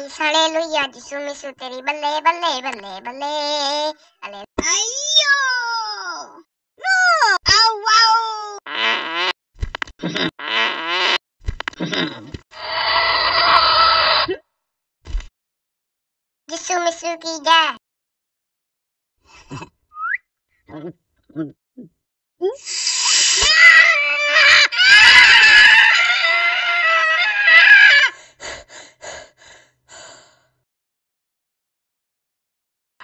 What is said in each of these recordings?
nice. Hallelujah. Gesù Gesù teri balle balle balle balle. Alle- Ayo! No! Ow, wow! Gesù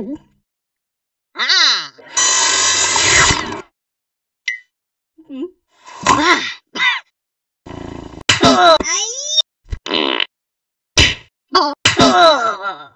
ん。ああん。ああああ